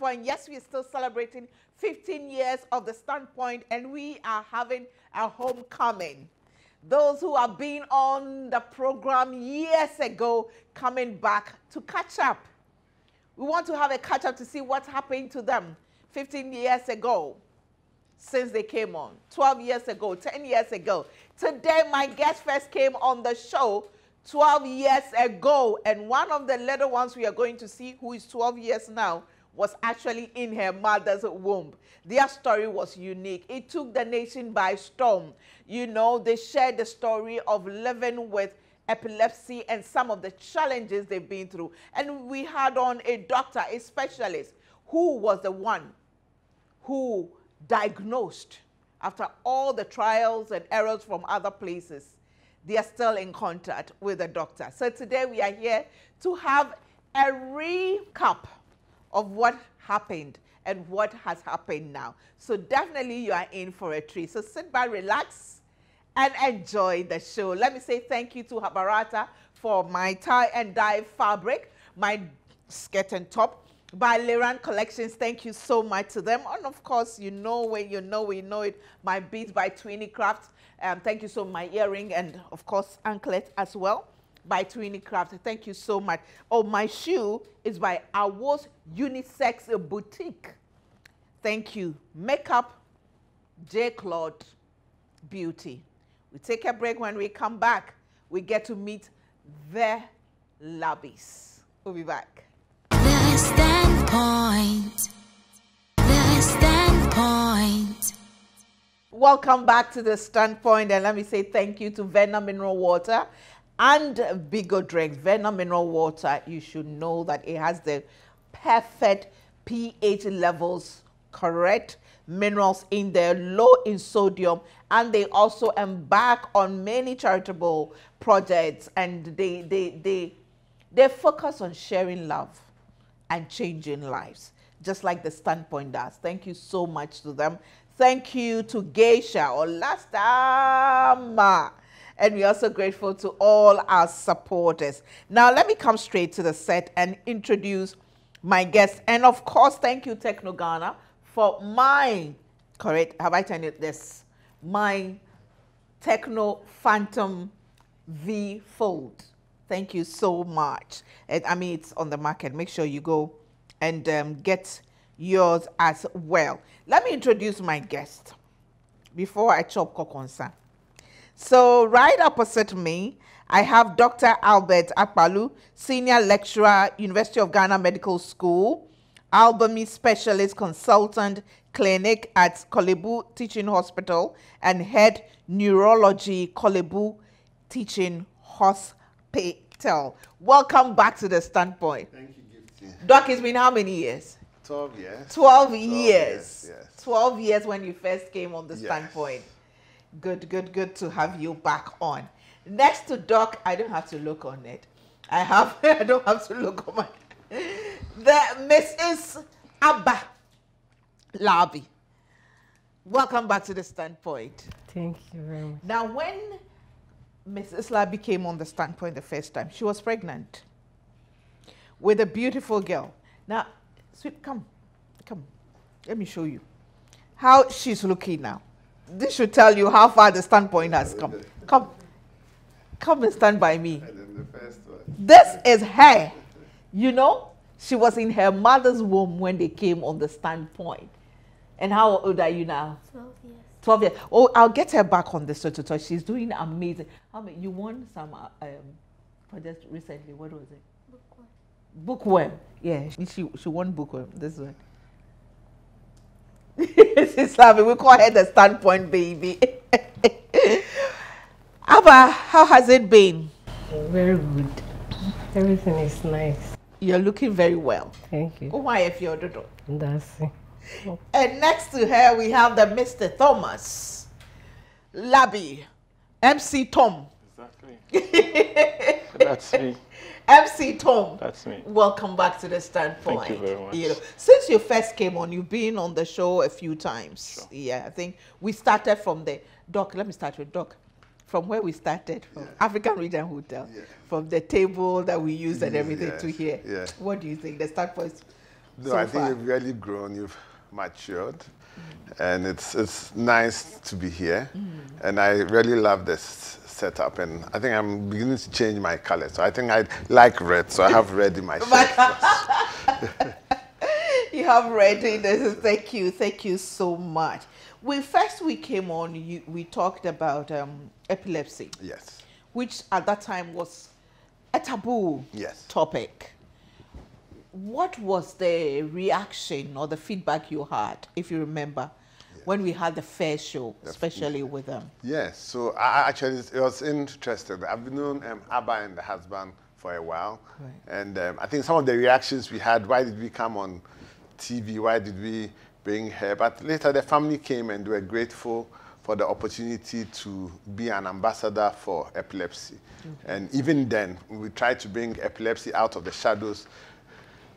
Standpoint. Yes, we're still celebrating 15 years of the Standpoint and we are having a homecoming. Those who have been on the program years ago coming back to catch up. We want to have a catch up to see what's happened to them 15 years ago since they came on, 12 years ago, 10 years ago. Today, my guest first came on the show 12 years ago, and one of the little ones we are going to see, who is 12 years now, was actually in her mother's womb. Their story was unique. It took the nation by storm. You know, they shared the story of living with epilepsy and some of the challenges they've been through. And we had on a doctor, a specialist, who was the one who diagnosed after all the trials and errors from other places they are still in contact with the doctor so today we are here to have a recap of what happened and what has happened now so definitely you are in for a treat so sit back relax and enjoy the show let me say thank you to habarata for my tie and dye fabric my skirt and top by Leran Collections. Thank you so much to them. And of course, you know when you know we know it. My beads by Twinny Craft. Um, thank you so much. My earring and of course anklet as well by Twinny Craft. Thank you so much. Oh, my shoe is by Awos Unisex Boutique. Thank you. Makeup, J. Claude Beauty. We take a break. When we come back, we get to meet the lobbies. We'll be back. The standpoint. The standpoint. Welcome back to the Standpoint, and let me say thank you to Verna Mineral Water and Bigoo Drinks. Verna Mineral Water, you should know that it has the perfect pH levels, correct minerals in there, low in sodium, and they also embark on many charitable projects, and they they they they focus on sharing love and changing lives, just like the Standpoint does. Thank you so much to them. Thank you to Geisha or Lastama. And we're also grateful to all our supporters. Now, let me come straight to the set and introduce my guest. And of course, thank you, Tecno Ghana, for my, correct, have I turned it this? My Tecno Phantom V Fold. Thank you so much. And, I mean, it's on the market. Make sure you go and um, get yours as well. Let me introduce my guest before I chop kokonsa. So right opposite me, I have Dr. Albert Akpalu, Senior Lecturer, University of Ghana Medical School, Albany Specialist Consultant Clinic at Korle Bu Teaching Hospital, and Head Neurology Korle Bu Teaching Hospital. Welcome back to the Standpoint. Thank you, Gifty. Doc, it's been how many years? 12 years. 12 years, years. yes. 12 years when you first came on the Yes. standpoint. Good, good, good to have you back on. Next to Doc, I don't have to look on it. I have, I don't have to look on my, the Mrs. Abba Labi. Welcome back to the standpoint. Thank you very much. Now, when Mrs. Labi came on the standpoint the first time, she was pregnant with a beautiful girl. Now, sweet, come, come, let me show you how she's looking now. This should tell you how far the standpoint has come. Come, come and stand by me. And then the first one. This is her. You know, she was in her mother's womb when they came on the standpoint. And how old are you now? 12 years. 12 years. Oh, I'll get her back on the tutor. She's doing amazing. How many? You won some uh, um, project recently. What was it? Bookworm. Bookworm. Yeah, she, she, she won Bookworm. This one. She's laughing. We call her the standpoint baby. Abba, how has it been? Very good. Everything is nice. You're looking very well. Thank you. Why if you're dodo? That's it. And next to her, we have the Mr. Thomas Labby. MC Tom. Exactly. That's me. MC Tom. That's me. Welcome back to the standpoint. Thank you very much. know, since you first came on, you've been on the show a few times. Sure. Yeah, I think we started from the doc. Let me start with doc. From where we started, from African Regent Hotel, Yeah. from the table that we use and Yes, everything to here. yeah. What do you think? The standpoint No, so I think far? you've really grown, you've matured, and it's it's nice to be here. Mm. And I really love this setup, and I think I'm beginning to change my color. So I think I like red, so I have red in my shirt. you have red in this. Thank you, thank you so much. When first we came on, you, we talked about um, epilepsy. Yes, which at that time was a taboo Yes. topic. What was the reaction or the feedback you had, if you remember, when we had the fair show, especially with them? yes. So I, I actually, it was interesting. I've known um, Abba and the husband for a while, Right. and um, I think some of the reactions we had. Why did we come on TV? Why did we bring her? But later, the family came and were grateful for the opportunity to be an ambassador for epilepsy. And even then, we tried to bring epilepsy out of the shadows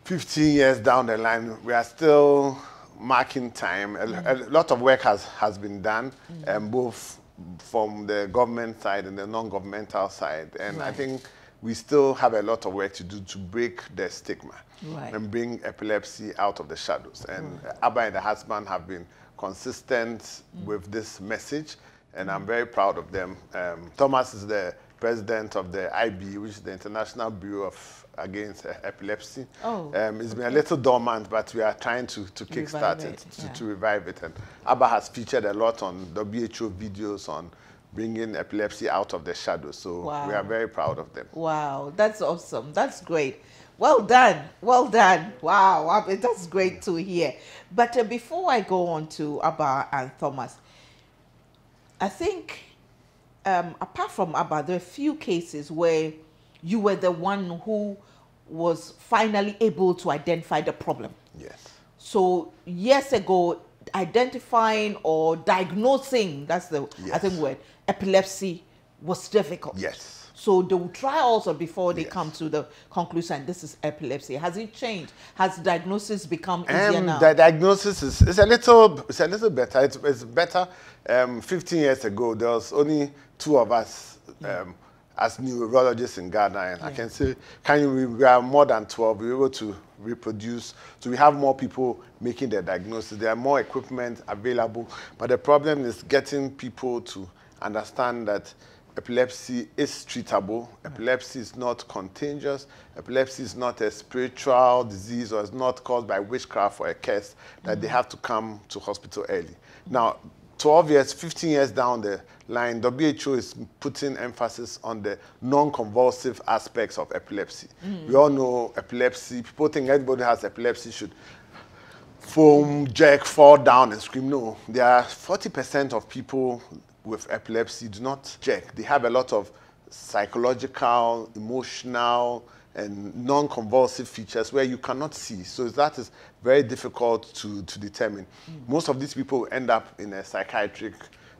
15 years down the line, we are still marking time. A, mm. a lot of work has, has been done, mm. um, both from the government side and the non-governmental side. And I think we still have a lot of work to do to break the stigma Right. and bring epilepsy out of the shadows. And mm. Abba and the husband have been consistent with this message, and I'm very proud of them. Um, Thomas is the president of the IB, which is the International Bureau of Against Epilepsy. Oh, um, it's been a little dormant, but we are trying to, to kickstart it, it, to, yeah. to revive it. And Abba has featured a lot on WHO videos on bringing epilepsy out of the shadows. So we are very proud of them. Wow, that's awesome. That's great. Well done. Well done. Wow, I mean, that's great to hear. But uh, before I go on to Abba and Thomas, I think um, apart from Abba, there are a few cases where you were the one who was finally able to identify the problem. Yes. So years ago, identifying or diagnosing, that's the I think word, epilepsy was difficult. Yes. So they will try also before they Yes. come to the conclusion this is epilepsy. Has it changed? Has diagnosis become easier Um, now? the diagnosis is, is a little it's a little better. It's, it's better. Um, 15 years ago, there was only two of us um, as neurologists in Ghana, and I can say, can you, we, are more than 12. We're able to reproduce. So we have more people making the diagnosis. There are more equipment available, but the problem is getting people to understand that epilepsy is treatable. Epilepsy is not contagious. Epilepsy is not a spiritual disease or is not caused by witchcraft or a curse that they mm. have to come to hospital early. Now, 12 years, 15 years down the line, WHO is putting emphasis on the non-convulsive aspects of epilepsy. Mm. We all know epilepsy. People think everybody has epilepsy should foam, jerk, fall down and scream. No, there are 40% of people with epilepsy do not jerk. They have a lot of psychological, emotional, and non-convulsive features where you cannot see. So that is very difficult to, to determine. Most of these people end up in a psychiatric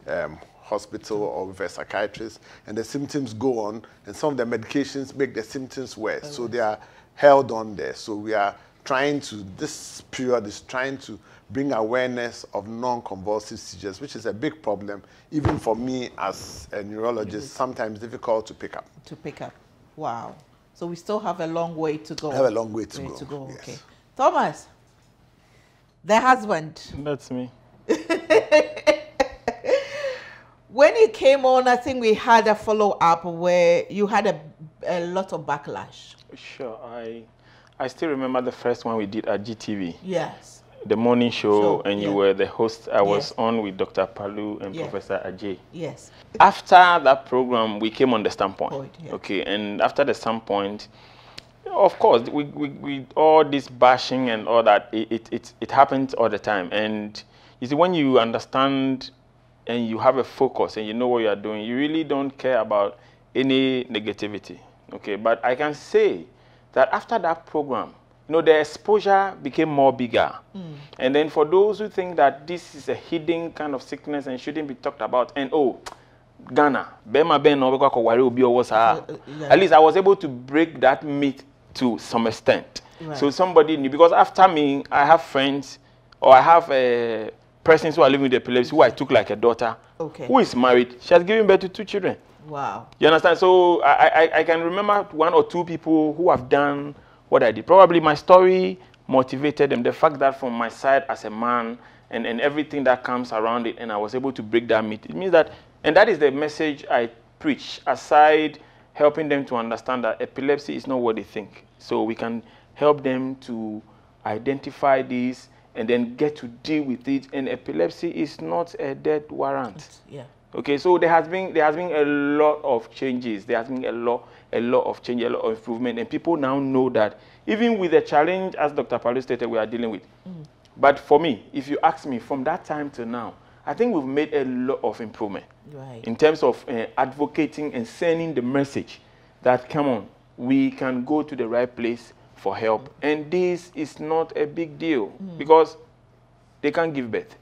um, hospital or with a psychiatrist, and the symptoms go on, and some of the medications make the symptoms worse. So they are held on there. So we are trying to, this period is trying to bring awareness of non-convulsive seizures, which is a big problem, even for me as a neurologist, sometimes difficult to pick up. to pick up. Wow. So we still have a long way to go. Have a long way to Way go, to go. yes. Okay. Thomas, the husband. That's me. When you came on, I think we had a follow up where you had a, a lot of backlash. Sure. I I still remember the first one we did at GTV, Yes. The morning show, Sure, and you yeah. were the host. I was Yes. on with Dr. Palu and Yeah. Professor Ajay. Yes. After that program, we came on the standpoint. Point, yeah. Okay, and after the standpoint, of course, we, we, we all this bashing and all that, it, it, it, it happens all the time. And you see, when you understand and you have a focus and you know what you are doing, you really don't care about any negativity. Okay, but I can say that after that program, you know, the exposure became more bigger. And then for those who think that this is a hidden kind of sickness and shouldn't be talked about, and oh, Ghana, bema ben no beko akɔware obi a ɔwɔ saa. Uh, uh. At least I was able to break that myth to some extent. Right. So somebody knew because after me, I have friends or I have uh, persons who are living with epilepsy who I took like a daughter. Okay. Who is married? She has given birth to two children. Wow. You understand? So I, I, I can remember one or two people who have done what I did. Probably my story motivated them. The fact that from my side as a man and, and everything that comes around it, and I was able to break that myth. It means that, and that is the message I preach, aside helping them to understand that epilepsy is not what they think. So we can help them to identify this and then get to deal with it. And epilepsy is not a death warrant. Yeah. Okay, so there has been there has been a lot of changes. There has been a lot a lot of change, a lot of improvement, and people now know that even with the challenge, as Dr. Palu stated, we are dealing with. Mm. But for me, if you ask me, from that time to now, I think we've made a lot of improvement Right. in terms of uh, advocating and sending the message that come on, we can go to the right place for help, mm. and this is not a big deal mm. because they can't give birth.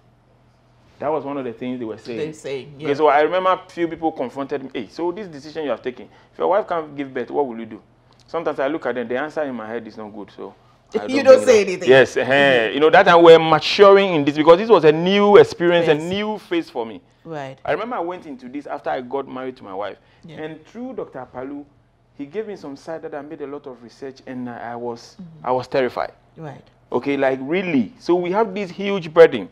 That was one of the things they were saying. They saying, yeah. Okay, so I remember a few people confronted me. Hey, so this decision you have taken, if your wife can't give birth, what will you do? Sometimes I look at them, the answer in my head is not good. So I You don't say up. anything. Yes, eh, you know that time we're maturing in this because this was a new experience, Yes. a new phase for me. Right. I remember I went into this after I got married to my wife, Yeah. and through Dr. Palu, he gave me some side that I made a lot of research, and I, I was Mm-hmm. I was terrified. Right. Okay, like really. So we have this huge burden.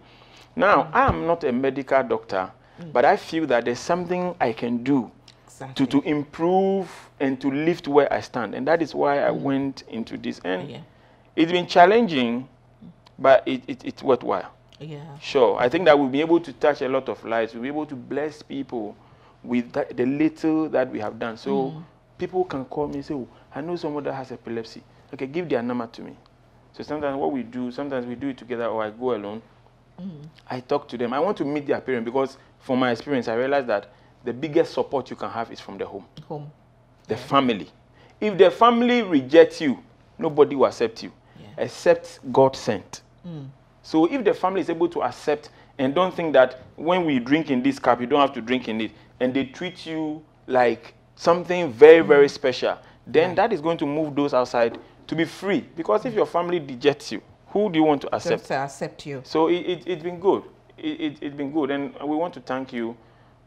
Now I am not a medical doctor, but I feel that there's something I can do Exactly. to, to improve and to lift where I stand, and that is why I mm. went into this. And Yeah. it's been challenging, but it, it, it's worthwhile. Yeah. Sure. I think that we'll be able to touch a lot of lives. We'll be able to bless people with that, the little that we have done. So mm. people can call me and say, oh, I know someone that has epilepsy. Okay, give their number to me. So sometimes what we do, sometimes we do it together or I go alone. I talk to them. I want to meet their parents because from my experience, I realized that the biggest support you can have is from the home, Home. the family. If the family rejects you, nobody will accept you Yeah. except God sent. Mm. So if the family is able to accept and don't think that when we drink in this cup, you don't have to drink in it, and they treat you like something very, very mm. special, then that is going to move those outside to be free. Because if your family rejects you, who do you want to accept? Accept. accept you. So it, it, it's been good. It, it, it's been good. And we want to thank you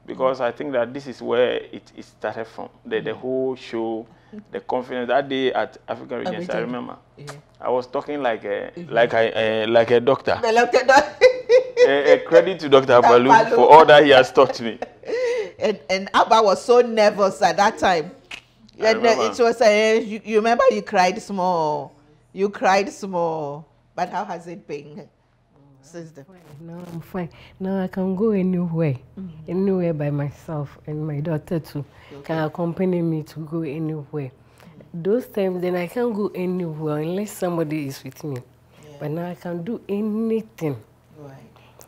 because I think that this is where it, it started from. The, the whole show, the confidence. That day at African Regents, I remember. Yeah. I was talking like a, like, a, uh, like a doctor. They looked at that. a, a credit to Dr. Balu Balu. for all that he has taught me. and, and Abba was so nervous at that time. And uh, it was, uh, you, you remember you cried small. You cried small. But how has it been since then? Now I'm fine. Now I can go anywhere, mm-hmm. anywhere by myself, and my daughter too can accompany me to go anywhere. Those times, then I can't go anywhere unless somebody is with me. But now I can do anything. Right,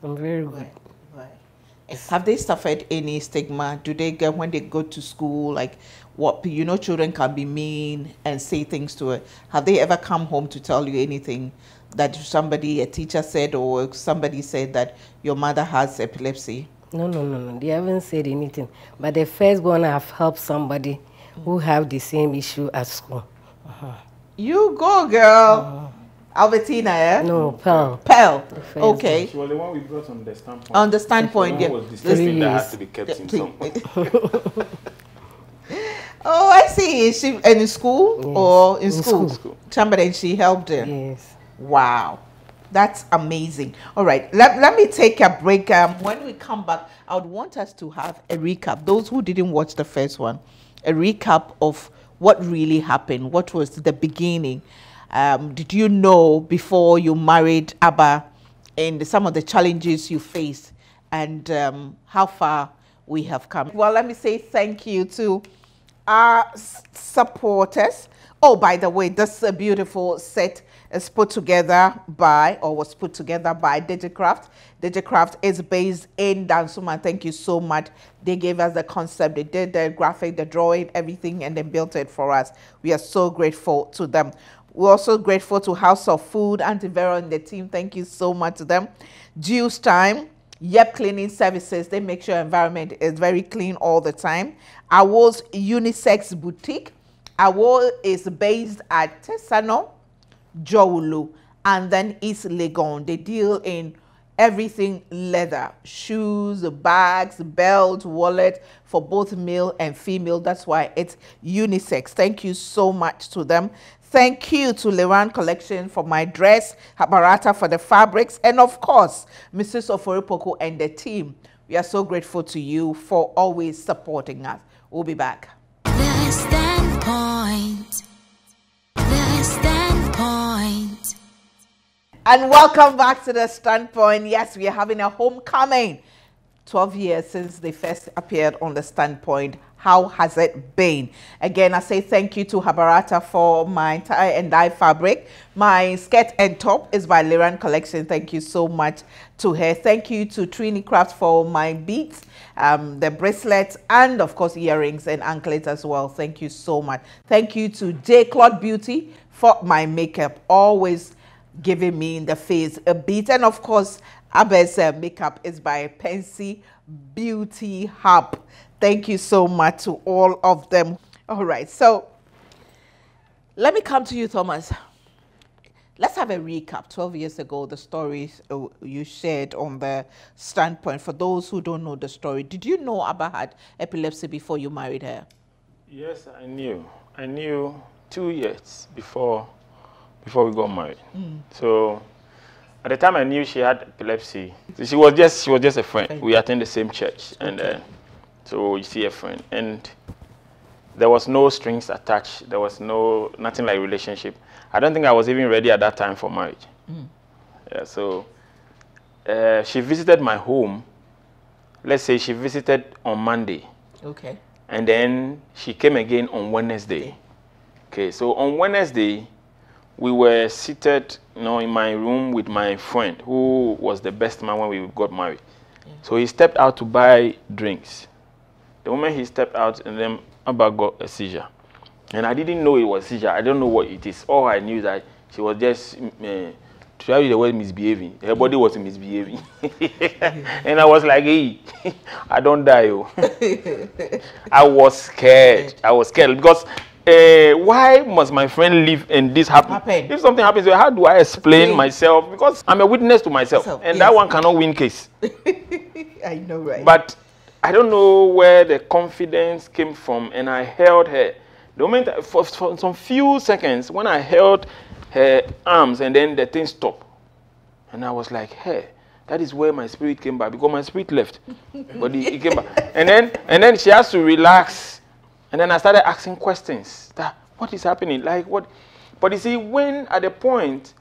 I'm very good. right, right. Have they suffered any stigma? Do they get when they go to school, like what you know, children can be mean and say things to it. Have they ever come home to tell you anything that somebody, a teacher said, or somebody said that your mother has epilepsy? No, no, no, no. They haven't said anything. But the first one, I've helped somebody who have the same issue at school. You go, girl. Albertina, eh? No, Pearl. Pearl. Okay. She was the one we brought on the standpoint. On the standpoint, yeah. was disgusting that had Please. to be kept in Please. some. Oh, I see. Is she in school Yes, or in, in school? school. Somebody and she helped her. Yes. Wow. That's amazing. All right, let, let me take a break. Um, when we come back, I would want us to have a recap. Those who didn't watch the first one, a recap of what really happened. What was the beginning? Um, did you know before you married Abba and some of the challenges you faced and um, how far we have come? Well, let me say thank you to our supporters. Oh, by the way, this uh, beautiful set is put together by or was put together by Digicraft. Digicraft is based in Dansoman. Thank you so much. They gave us the concept, they did the graphic, the drawing, everything, and they built it for us. We are so grateful to them. We're also grateful to House of Food, Auntie Vera and the team. Thank you so much to them. Juice Time, Yep Cleaning Services, they make sure environment is very clean all the time. Awo's Unisex Boutique. Awo is based at Tesano, Dzorwulu, and then East Legon. They deal in everything leather, shoes, bags, belt, wallet for both male and female. That's why it's unisex. Thank you so much to them. Thank you to Leran Collection for my dress, Habarata for the fabrics, and of course, Mrs. Oforipoko and the team. We are so grateful to you for always supporting us. We'll be back. And welcome back to the standpoint. Yes, we are having a homecoming. 12 years since they first appeared on the standpoint. How has it been? Again, I say thank you to Habarata for my tie and dye fabric. My skirt and top is by Liran Collection. Thank you so much to her. Thank you to Trini Craft for my beads, um, the bracelets, and of course earrings and anklets as well. Thank you so much. Thank you to J. Claude Beauty for my makeup. Always giving me in the face a beat. And of course, Abba's uh, makeup is by Pensy Beauty Hub. Thank you so much to all of them. All right, so let me come to you, Thomas. Let's have a recap. 12 years ago, the stories uh, you shared on the standpoint. For those who don't know the story, did you know Abba had epilepsy before you married her? Yes, I knew. I knew two years before before we got married. So at the time I knew she had epilepsy. She was just she was just a friend. We attend the same church, and uh, so you see a friend, and there was no strings attached. There was no nothing like relationship. I don't think I was even ready at that time for marriage. Yeah, so uh, she visited my home. Let's say she visited on Monday. Okay. And then she came again on Wednesday. Okay, so on Wednesday, we were seated, you know, in my room with my friend, who was the best man when we got married. So he stepped out to buy drinks. The moment he stepped out, and then Abba got a seizure. And I didn't know it was seizure. I don't know what it is. All I knew that she was just, uh, to tell you the word misbehaving. Her body was misbehaving. and I was like, hey, I don't die. Oh. I was scared. I was scared because uh, why must my friend live and this happen? Happen. If something happens, how do I explain myself? Because I'm a witness to myself, Self, and yes. that one cannot win case. I know, right? But I don't know where the confidence came from, and I held her. The moment I, for, for some few seconds, when I held her arms, and then the thing stopped, and I was like, "Hey, that is where my spirit came back because my spirit left, but it, it came back." And then, and then she has to relax, and then I started asking questions. That what is happening? Like what? But you see, when at the point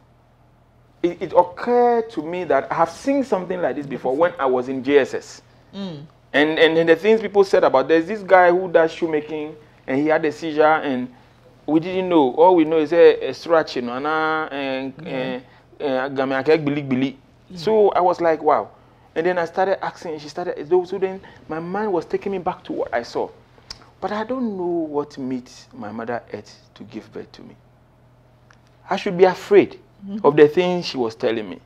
it, it occurred to me that I have seen something like this before when I was in JSS. Mm. And, and and the things people said about there's this guy who does shoemaking and he had a seizure and we didn't know. All we know is eh, eh, a, a stretch, you know, and eh, and and So I was like, wow. And then I started asking. She started. So then my mind was taking me back to what I saw, but I don't know what meat my mother ate to give birth to me. I should be afraid mm-hmm. of the things she was telling me.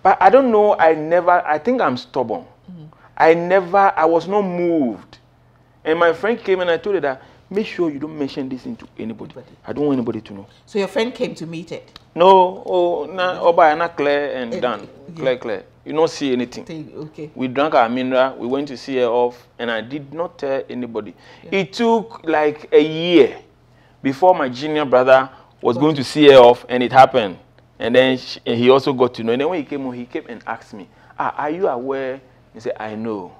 But I don't know, I never, I think I'm stubborn. Mm-hmm. I never, I was not moved. And my friend came and I told her that, make sure you don't mention this into anybody. I don't want anybody to know. so your friend came to meet it. No, oh, na, Oba, not Claire and Eh, Dan. yeah. Claire, Claire. You don't see anything. Say, Okay. We drank our mineral, we went to see her off, and I did not tell anybody. It took like a year before my junior brother was going to see her off, and it happened. And then she, and he also got to know. And then when he came home, he came and asked me, ah, Are you aware? He said, I know.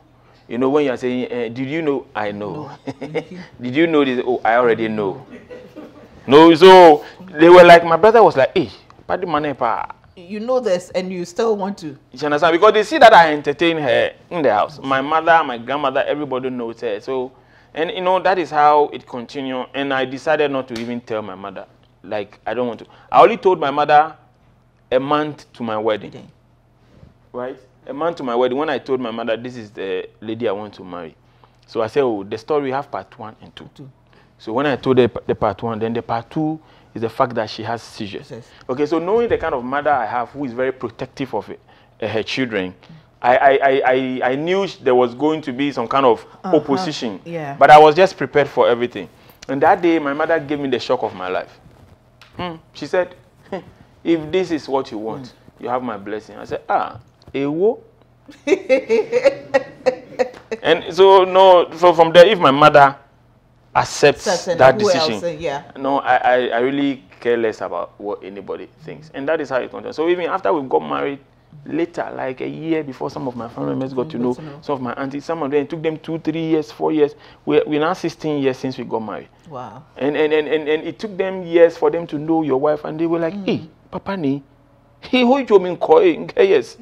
You know, when you're saying, eh, Did you know? I know. did you know this? Oh, I already know. no, so they were like, My brother was like, Hey, Paddy Manepa. You know this and you still want to. You understand? Because they see that I entertain her in the house. My mother, my grandmother, everybody knows her. So, and you know, that is how it continued. And I decided not to even tell my mother. Like, I don't want to. I only told my mother a month to my wedding. Right? A month to my wedding. When I told my mother, this is the lady I want to marry. So I said, oh, the story have part one and two. Two. So when I told her the part one, then the part two is the fact that she has seizures. Yes. Okay, so knowing the kind of mother I have who is very protective of it, uh, her children, I, I, I, I, knew there was going to be some kind of opposition. yeah. But I was just prepared for everything. And that day, my mother gave me the shock of my life. Hmm. She said, if this is what you want, you have my blessing. I said, ah, ewo. and so, no, so from there, if my mother accepts Certain, that decision, else, uh, yeah. no, I, I, I really care less about what anybody thinks. And that is how it continues. So even after we got married, later, like a year before some of my family members got to know, to know. some of my aunties, some of them, it took them two, three years, four years. We're, we're now 16 years since we got married. Wow. And, and, and, and, and it took them years for them to know your wife. And they were like, hey, Papa he who you mean call yes.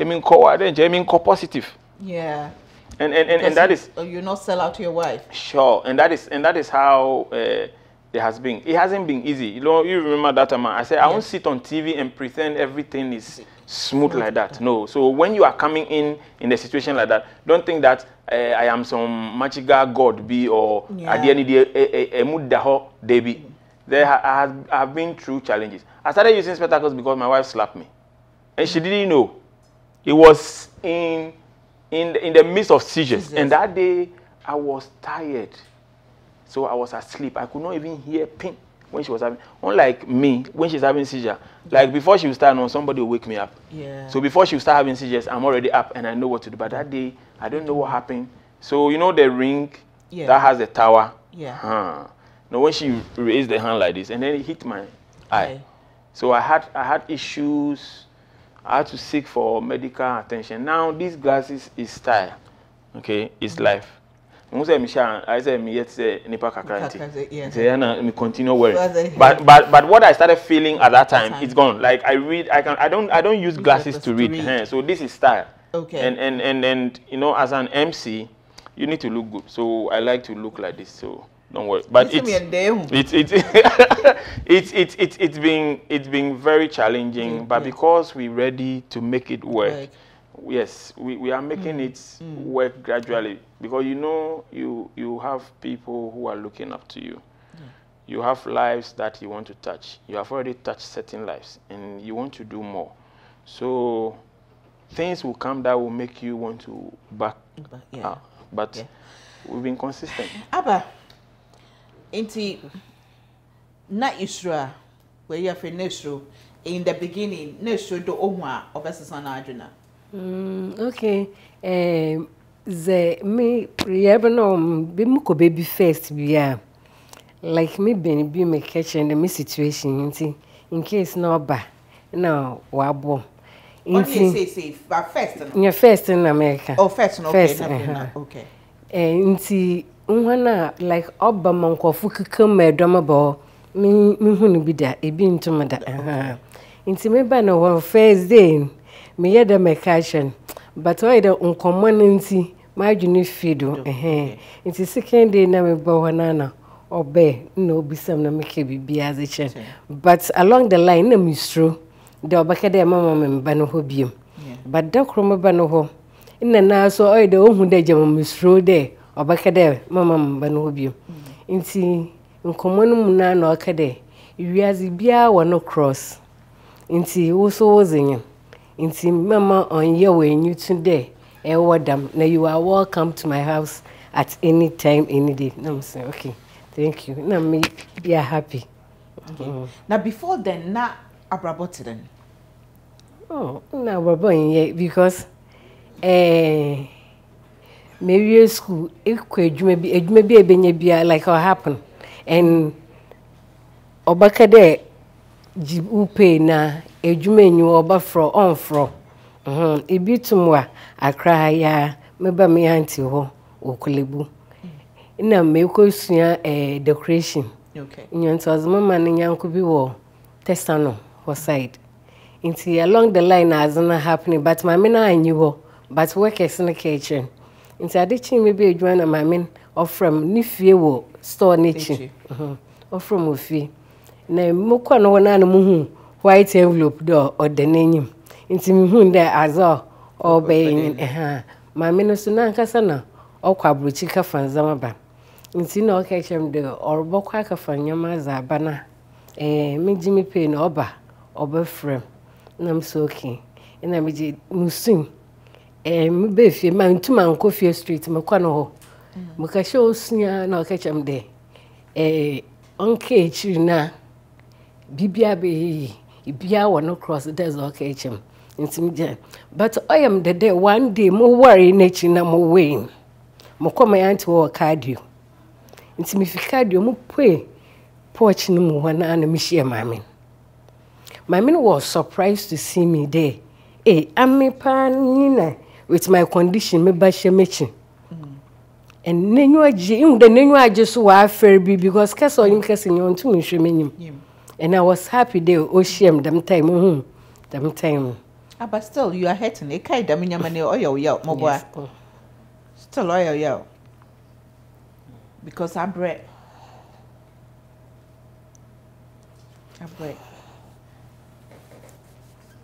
I mean call I mean call positive. Yeah. And, and, and, and that is you not sell out to your wife. Sure, and that is and that is how uh, it has been. It hasn't been easy. You know, you remember that time I said I won't sit on TV and pretend everything is smooth like that. No. So when you are coming in in a situation like that, don't think that uh, I am some magical god be or at the end of the day, a mudaho they be. There I have, have been through challenges. I started using spectacles because my wife slapped me, and she didn't know. It was in in in the midst of seizures, Jesus. and that day I was tired. So I was asleep. I could not even hear ping when she was having. Unlike me, when she's having seizure, like before she would start, no, somebody will wake me up. Yeah. So before she would start having seizures, I'm already up and I know what to do. But that day, I don't know what happened. So you know the ring Yeah. that has the tower. Yeah. Huh. No, when she raised the hand like this, and then it hit my eye. So I had I had issues. I had to seek for medical attention. Now these glasses is style, okay, it's life. Mo say me sha, I say me yet say nipa kakra nti. Nti, yeah. Me continue wearing. But but but what I started feeling at that time, time. it's gone. Like I read, I can I don't I don't use glasses to to read. read. eh, So this is style. Okay. And and and and you know, as an MC, you need to look good. So I like to look like this. So don't worry. But it's see me a day home. it's it's it's it's it's it's been it's been very challenging, Yeah, but yeah. because we're ready to make it work, Work. yes, we, we are making it work gradually because you know you you have people who are looking up to you. You have lives that you want to touch. You have already touched certain lives, and you want to do more. So things will come that will make you want to back But, yeah. out. But Yeah. we've been consistent. aba nti na isuro a wɔyi afei na isuro in the beginning na isuro do ohun a ɔbɛsesa na adwena Mm, okay. Um, the me yɛbɛ no bi mu kɔ baby first bi a like me bɛn bi me kitchen the me situation nti in case na ɔba na wabɔ. Nti yɛ seesei ba first na? Mɛka. Oh first no okay First, na afei na uh-huh. okay. Eh, nti nhwan a like ɔba ma nkɔfo keka mu ɛdɔm ba hɔ me- mehu no bi da ebi ntom da nti meba no wɔ first day no, meyɛ dɛ mɛka ahyɛ no but ɔyɛ dɛ nkɔmmɔ no nti m'adwene fi do nti second day na meba hɔ no ana ɔbɛɛ na obisam na meka biribiaa dze kyɛ but along the line na mesuro dɛ ɔbɛka dɛ mama me mba no hɔ biom. But da koro meba no hɔ nna naa so ɔyɛ dɛ ɔhu dɛ gyama mesuro dɛ ɔbɛka dɛ mama mba no hɔ biom. Nti nkɔmmɔ no mu naa na ɔka dɛ wiase biara wɔ no cross. Nti wo so wo dze nyam. Nti mama ɔnyɛ wɔ anyi to dɛ ɛwɔ dam na you are welcome to my house at any time any day. Na mesɛ okay thank you. Na me be happy. Na before then na abrabɔ no? Oh, na abrabɔ nyɛ because eh, mewie school ekɔ adwuma bi adwuma bi a ebenya bia like ɔ happen. And ɔbɛka dɛ gye pay na adwuma enyi ɔbɛforɔ ɔnforɔ mhm ebi tum a akra ha yi a meba me aunty hɔ wɔ kolebu na mekɔ sua eh, decoration. Okay. Nyanti ɔdze mama ne nyanko bi wɔ tesano hɔ side. Nti along the line na adze no happening but maame no anyi hɔ but workers no ka no. nti adekyin mi bi edwuma na maame ɔfram ne fie wɔ store n'ekyi ɔfram wɔ na mu kɔ no wɔn a mu hu white envelope dɛ ɔda n'enyim. Nti mu hu dɛ adze ɔbɛyɛ ɛhan maame no so n'ankasa na ɔkɔ aburokyi kafa ndzɛmba ba nti na ɔka kyerɛ mu dɛ ɔrebɔkɔ akafa nneɛma adze aba na ɛɛ megye me pay na ɔba ɔbɛfram na so okay. Ɛna megye mu sum. Mebɛ fie ma ntum ankɔ fie street mekɔ no hɔ. Mekɛhyɛ osua na ɔka kyerɛ m dɛ ɛɛ ɔnka akyiri na biribiara bɛyɛ yi ibiara wɔ no cross dɛ sɛ ɔka kyerɛ m. Nti megya but ɔyɛ m dɛ dɛ one day moware n'akyi na mowei mokɔ ma yɛante wɔ cardio. Nti mefi cardio mopue porch no mu hɔ naa na mehyia maame no. Maame no was surprised to see me there eh ame paa nina with my condition meba hyɛ m'akyi and n'enyiwa agye ihu dɛ n'enyiwa agye so wɔ afɛre bi because kɛse ɔnyim kɛse nyɛ ɔntum nhwɛ m'enyim and i was happy dɛ ɔhyia m dɛm time hu dɛm time Ah, but still, you are hurting. It can't damn nyamane oyo yo, mo boy. Yes. Oh. Still oyo yo. Because. I bread.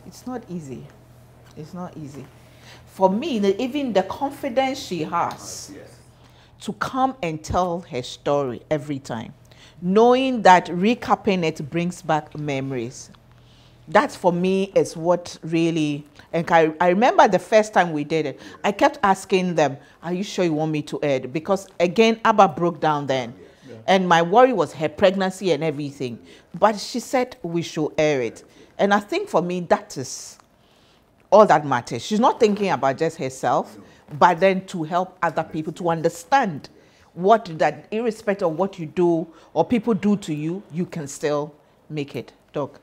It's not easy. It's not easy. For me, even the confidence she has to come and tell her story every time, knowing that recapping it brings back memories. That for me is what really and I, I remember the first time we did it. I kept asking them are you sure you want me to add? Because again abba broke down then. And my worry was her pregnancy and everything. But she said we should air it. And i think for me that is all that matters. She's not thinking about just herself but then to help other people to understand what that irrespective of what you do or people do to you you can still make it. Dog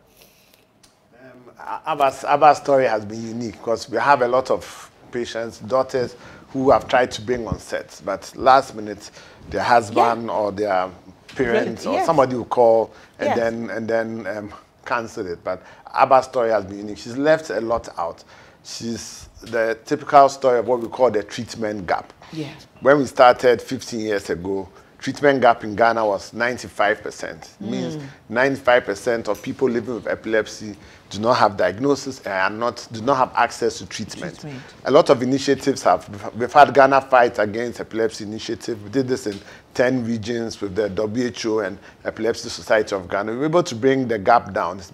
Abba's, Abba's story has been unique because we have a lot of patients, daughters, who have tried to bring on sets, but last minute, their husband or their parents or yes. somebody will call and Yes. then and then um, cancel it. But Abba's story has been unique. She's left a lot out. She's the typical story of what we call the treatment gap. Yeah. When we started 15 years ago, treatment gap in Ghana was 95%. It means mm. 95% of people living with epilepsy do not have diagnosis and are not, do not have access to treatment. Treatment. A lot of initiatives have, we've had Ghana Fight Against Epilepsy initiative. We did this in 10 regions with the WHO and Epilepsy Society of Ghana. We were able to bring the gap down It's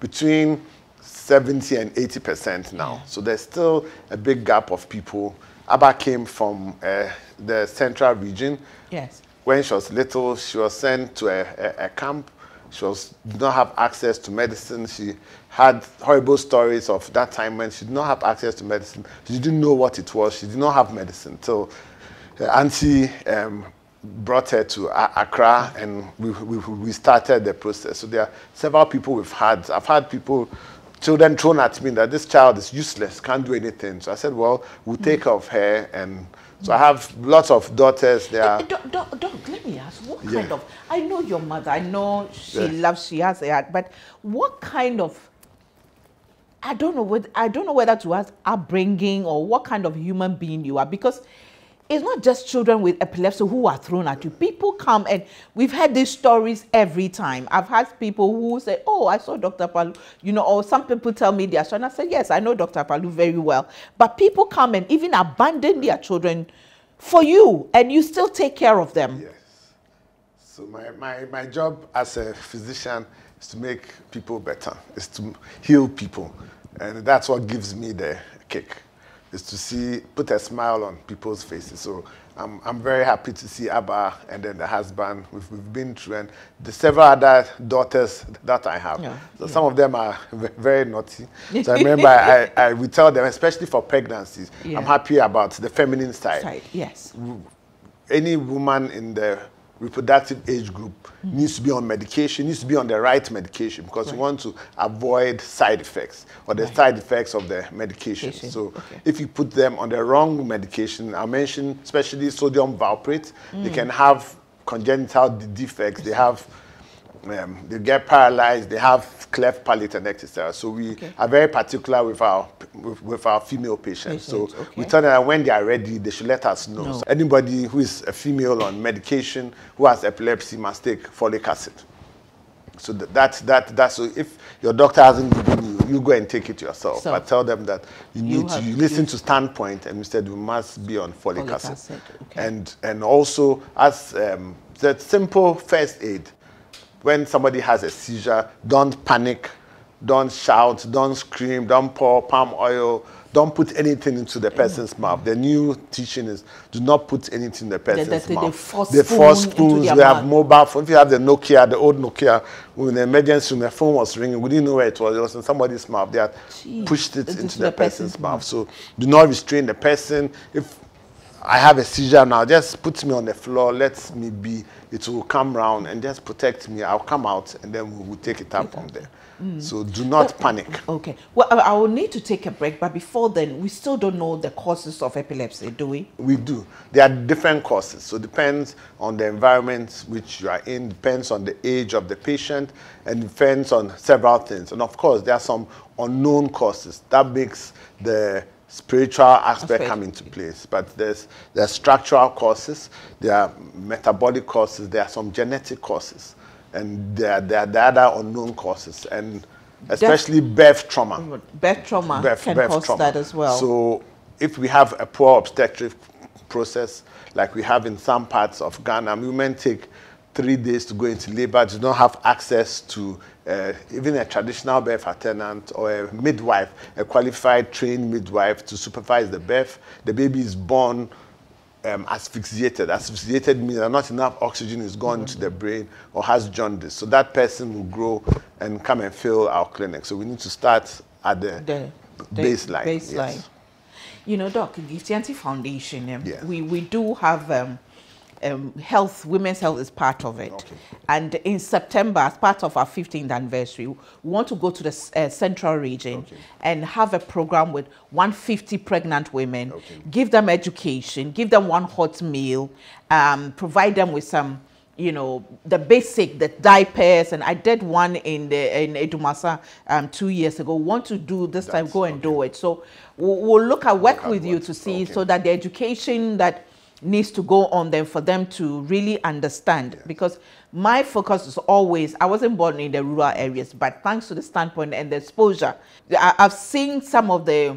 between 70 and 80 percent now. So there's still a big gap of people. Abba came from uh, the central region. yes When she was little, she was sent to a, a, a camp. She was, did not have access to medicine. She had horrible stories of that time when she did not have access to medicine. She didn't know what it was. She did not have medicine. So her auntie um, brought her to Accra and we, we, we started the process. So there are several people we've had. I've had people, children thrown at me that this child is useless, can't do anything. So I said, well, we'll take care of her. And so I have lots of daughters. They are, Doc, doc, doc, let me ask, what Yeah. kind of, I know your mother, I know she Yeah. loves, she has a heart, but what kind of, I don't know what, I don't know whether to ask upbringing or what kind of human being you are because it's not just children with epilepsy who are thrown at you. People come and we've had these stories every time. I've had people who say, Oh, I saw Dr. Palu, you know, or some people tell me their son. I say, Yes, I know Dr. Palu very well. But people come and even abandon their children for you and you still take care of them. Yes. So my, my, my job as a physician is to make people better, is to heal people. And that's what gives me the kick, is to see, put a smile on people's faces. So I'm, I'm very happy to see Abba and then the husband we've, we've been through and the several other daughters that I have. Yeah, So some of them are very naughty. So I remember I, I, we tell them, especially for pregnancies, Yeah. I'm happy about the feminine Side, Yes. any woman in the reproductive age group needs to be on medication, needs to be on the right medication because we want to avoid side effects or the side effects of the medication. Medication, So okay. if you put them on the wrong medication, I mentioned especially sodium valproate, they mm. can have congenital defects, they have um, they get paralyzed, they have cleft palate and etc. So we Okay. are very particular with our with, with our female patients. so Patients, we tell them that when they are ready, they should let us know. No. So anybody who is a female on medication who has epilepsy must take folic acid. So th- that that that's so if your doctor hasn't given you, you go and take it yourself. So- but tell them that you You need to you to listen to standpoint and instead we must be on folic, Folic acid. acid, okay. And and also as um, the simple first aid when somebody has a seizure, don't panic, don't shout, don't scream, don't pour palm oil, don't put anything into the person's mouth. The new teaching is do not put anything in the person's the- the mouth. force the spoon force spoons. We have mouth. mobile phone. If you have the Nokia, the old Nokia, when the emergency room, the phone was ringing, we didn't know where it was. It was in somebody's mouth. They had Jeez. pushed it Into the the person's person's mouth. So do not restrain the person. If I have a seizure now, just put me on the floor, let me be. It will come round and just protect me. I'll come out and then we will take it up from there. Mm. So do not oh, panic. Okay. Well, I I will need to take a break, but before then, we still don't know the causes of epilepsy, do we? We do. There are different causes. So depends on the environment which you are in, depends on the age of the patient, and depends on several things. And of course, there are some unknown causes that makes the spiritual aspect Aspect. come into place. But there's there are structural causes, there are metabolic causes, there are some genetic causes, and there are, there are the other unknown causes, and especially birth trauma Birth trauma birth, can birth cause trauma. that as well. So if we have a poor obstetric process like we have in some parts of Ghana, women take three days to go into labor, do not have access to uh, even a traditional birth attendant or a midwife, a qualified trained midwife to supervise the birth. The baby is born um, asphyxiated. Asphyxiated means that not enough oxygen is gone to the brain or has jaundice. So that person will grow and come and fill our clinic. So we need to start at the, the, the baseline. Baseline. yes. You know, Doc, Gifty Anti Foundation, um, Yeah. we, we do have um, um, health, women's health is part of it. Okay. And in September, as part of our 15th anniversary, we want to go to the uh, central region Okay. and have a program with 150 pregnant women, Okay. give them education, give them one hot meal, um, provide them with some, you know, the basic, the diapers. And I did one in the in Edumasa um, two years ago. Want to do this time, go and do it. So we'll, we'll look at work with you to see okay. so that the education that needs to go on them for them to really understand because my focus is always i wasn't born in the rural areas but thanks to the standpoint and the exposure I, i've seen some of the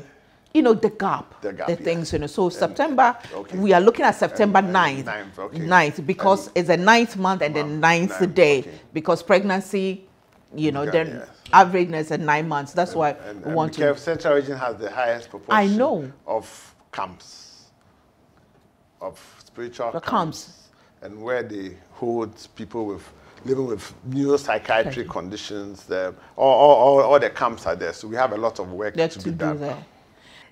you know the gap The gap, the yes. things you know so september okay. we are looking at september And- 9th and ninth, okay. 9th because And- it's the ninth month and the ninth ninth, day okay. because pregnancy you know Yeah, then yes. averageness at nine months that's why And, we and want to Central Region has the highest proportion I know. of camps, of spiritual camps, camps. and where they hold people with living with neuropsychiatric conditions. The, all, all, all, all the camps are there, so we have a lot of work Let's to to be do done. that.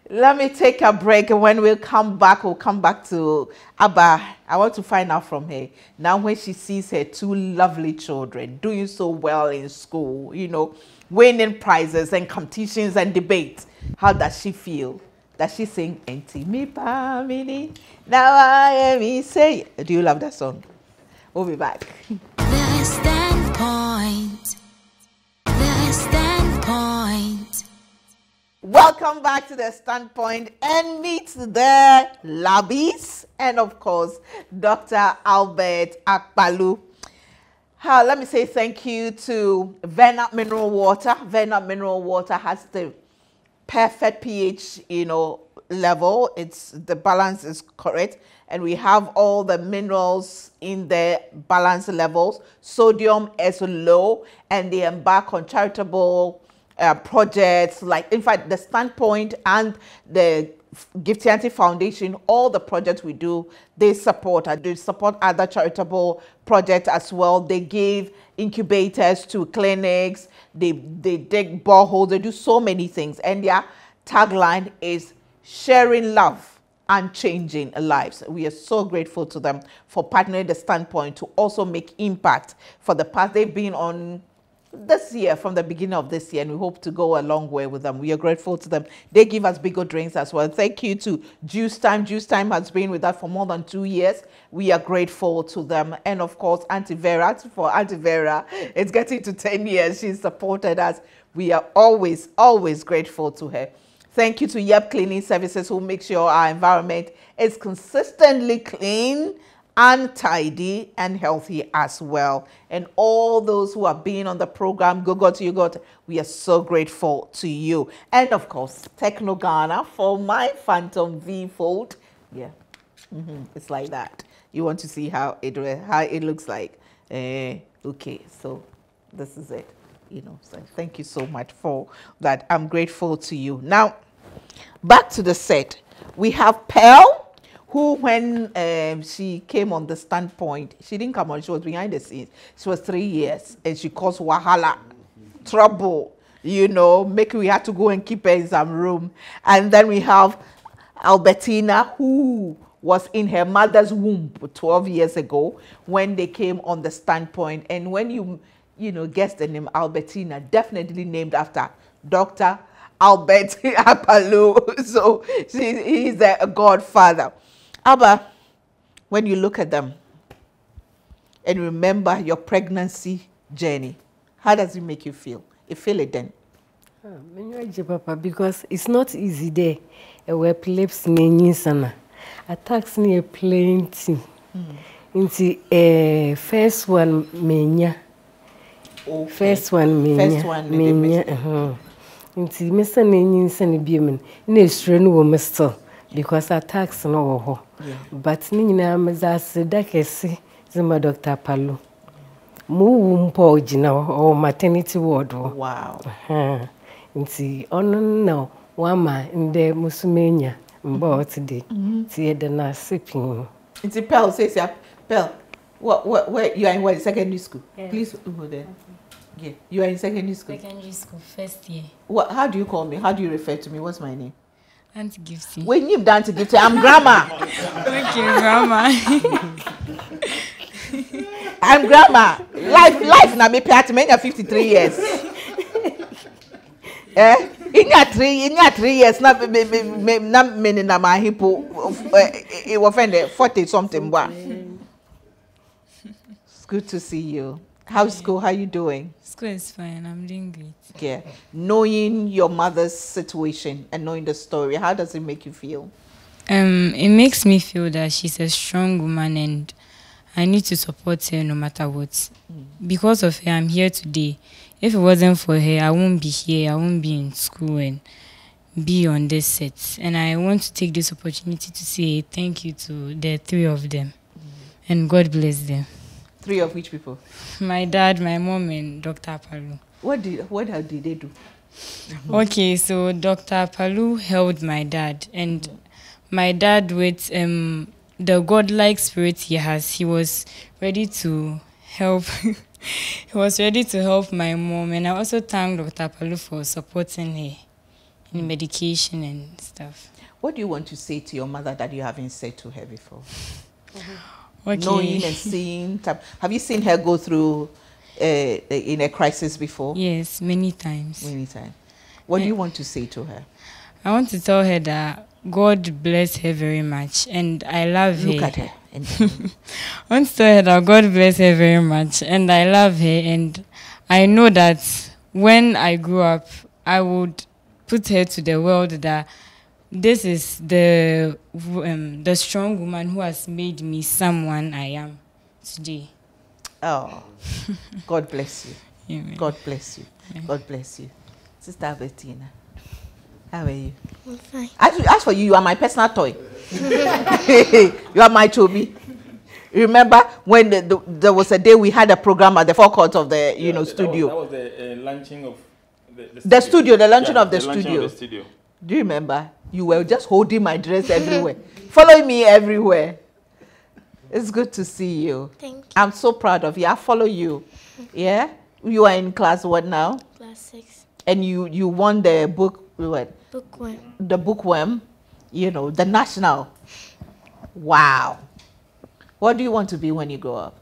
Let me take a break, and when we come back, we'll come back to Abba. I want to find out from her now when she sees her two lovely children doing so well in school, you know, winning prizes and competitions and debates. How does she feel? Does she sing "Enti mi pa mini"? Now I am me say. Do you love that song? We'll be back. The standpoint. The standpoint. Welcome back to the standpoint and meet the Labis and of course Dr. Albert Akpalu. Uh, let me say thank you to Verna Mineral Water. Verna Mineral Water has the perfect pH, you know, level. It's the balance is correct, and we have all the minerals in the balance levels. Sodium is low, and they embark on charitable uh, projects like, in fact, the Standpoint and the Gifty Anti Foundation, all the projects we do, they support. and They support other charitable projects as well. They give incubators to clinics. They they dig boreholes. They do so many things, and their tagline is sharing love and changing lives. We are so grateful to them for partnering the Standpoint to also make impact for the past. They've been on this year, from the beginning of this year, and we hope to go a long way with them. We are grateful to them. They give us Bigoo drinks as well. Thank you to Juice Time. Juice Time has been with us for more than two years. We are grateful to them. And of course, Auntie Vera, for Auntie Vera, it's getting to 10 years. She's supported us. We are always, always grateful to her. Thank you to Yep Cleaning Services who make sure our environment is consistently clean and tidy and healthy as well. And all those who have been on the program, go go to you got. We are so grateful to you. And of course, Tecno Ghana for my Phantom V Fold. Yeah, mhm, it's like that. You want to see how it how it looks like. Eh, okay, so this is it. You know, so thank you so much for that. I'm grateful to you. Now, back to the set. We have Pearl, who when um, she came on the standpoint, she didn't come on, she was behind the scenes. She was three years and she caused wahala, trouble, you know, making we had to go and keep her in some room. And then we have Albertina, who was in her mother's womb 12 years ago when they came on the standpoint. And when you, you know, guess the name Albertina, definitely named after Dr. Albert Akpalu. So she, he's a godfather. Abba, when you look at them and remember your pregnancy journey, how does it make you feel? You feel it then? Ah, papa because it's not easy there. Ɛwɔ epilepsy na enyinsana. Attacks no yɛ plenty. Nti eh, first one menya. First one menya. First one menya. ɛhɛn. Nti mesa na enyinsana bio mu no, na esuro no wɔ mu still because attacks no wɔ hɔ. But ne nyinaa medze aseda kɛse dze ma Dr. Palo. Mo wu mpo a ogyina hɔ ɔwɔ maternity ward hɔ. Nti ɔno na wama ndɛ musumenya mba a ɔte de nti yɛda no ase pii It's a Pearl says, yeah, Pearl, what, what, where, you are in what, secondary school? Yes. Please hold there. Yeah, you are in secondary school. Secondary school, first year. What, how do you call me? How do you refer to me? What's my name? Auntie Gifty. Done to give to, I'm grandma. Okay, grandma. I'm grandma. Life, life na me piat me 53 years. eh? In your three, in your three years, na me me me na me ni na my hippo. It was offended 40 something. What? It's good to see you. How's school? How are you doing? School is fine. I'm doing great. Yeah. Knowing your mother's situation and knowing the story, how does it make you feel? Um, it makes me feel that she's a strong woman and I need to support her no matter what. Because of her, I'm here today. If it wasn't for her, I won't be here. I won't be in school and be on this set. And I want to take this opportunity to say thank you to the three of them. And God bless them. Three of which people? My dad, my mom, and Dr. Palu. What did what did they do? Okay, so Dr. Palu held my dad, and my dad, with um, the godlike spirit he has, he was ready to help. he was ready to help my mom, and I also thank Dr. Palu for supporting her in medication and stuff. What do you want to say to your mother that you haven't said to her before? Okay. Knowing and seeing. Have you seen her go through uh, in a crisis before? Yes, many times. Many times. What do you want to say to her? I want to tell her that God bless her very much, and I love her. Look at her. And I want to tell her that God bless her very much and I love her and I know that when I grow up I would put her to the world that this is the um, the strong woman who has made me someone I am today. oh, God bless you. Amen. God bless you. God bless you. Sister Bettina, how are you? I'm fine. As, as for you, you are my personal toy. you are my Toby. Remember when the, the, there was a day we had a program at the forecourt of the you know studio. That was, the uh, launching of the, The studio, the launching Yeah, of the, launching studio. Of the studio. Do you remember? You were just holding my dress everywhere, following me everywhere. It's good to see you. Thank you. I'm so proud of you. I follow you. Yeah, you are in class what now? Class six. And you you won the book what? Book one. the bookworm, you know, the national. Wow. What do you want to be when you grow up?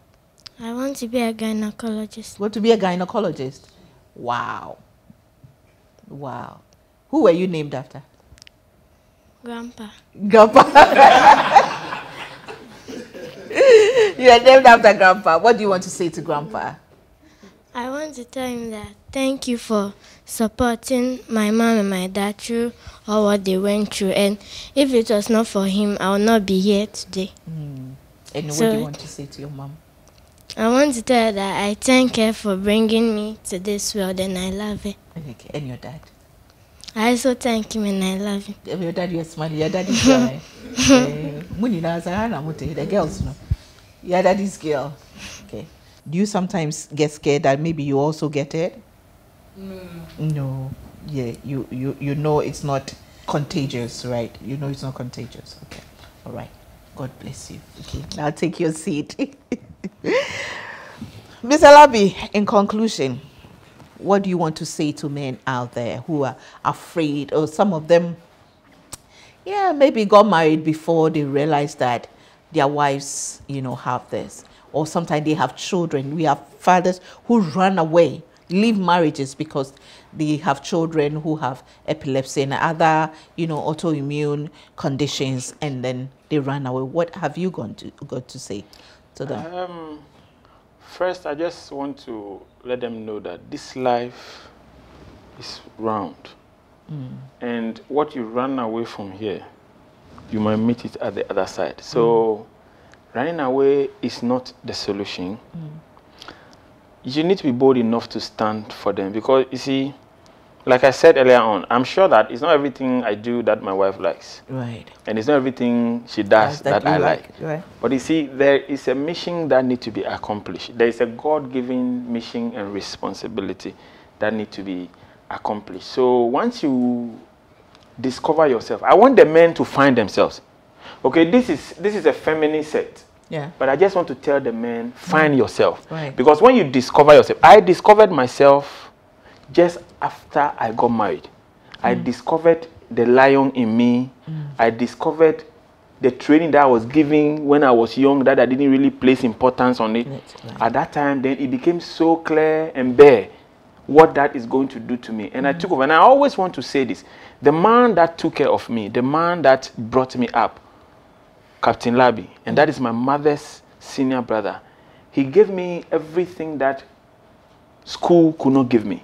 I want to be a gynecologist. Want to be a gynecologist? Wow. Wow. Who were you named after? Grandpa. Grandpa. you are named after Grandpa. What do you want to say to Grandpa? I want to tell him that thank you for supporting my mom and my dad through all what they went through. And if it was not for him, I would not be here today. Hmm. And what do you want to say to your mom? I want to tell her that I thank her for bringing me to this world and I love her. Okay. And your dad? I also thank him and I love him. Your dad, you're smiling. Your daddy's girl. eh? Eh, Muni na Zahara Mute, the girls, no. Your daddy's girl. Okay. Do you sometimes get scared that maybe you also get it? No. No. Yeah. You you you know it's not contagious, right? You know it's not contagious. Okay. All right. God bless you. Okay. Now take your seat. Miss Alabi, in conclusion, what do you want to say to men out there who are afraid, or some of them, yeah, maybe got married before they realized that their wives, you know, have this, or sometimes they have children. We have fathers who run away, leave marriages because they have children who have epilepsy and other, you know, autoimmune conditions, and then they run away. What have you gone to got to say to them? Um, first, I just want to let them know that this life is round. Hmm. And what you run away from here, you might meet it at the other side. So, hmm. running away is not the solution. Hmm. You need to be bold enough to stand for them because you see, like I said earlier on, I'm sure that it's not everything I do that my wife likes. right. And it's not everything she does that, you I like. Right. But you see, there is a mission that needs to be accomplished. There is a God-given mission and responsibility that need to be accomplished. So once you discover yourself, I want the men to find themselves. Okay, this is this is a feminine set. Yeah. But I just want to tell the men, find mm. yourself. Right. Because when you discover yourself, I discovered myself just after I got married. I mm. discovered the lion in me. Mm. I discovered the training that I was giving when I was young that I didn't really place importance on it. Right. At that time, then it became so clear and bare what that is going to do to me. And I mm. took over. And I always want to say this the man that took care of me, the man that brought me up, Captain Labi, and that is my mother's senior brother. He gave me everything that school could not give me.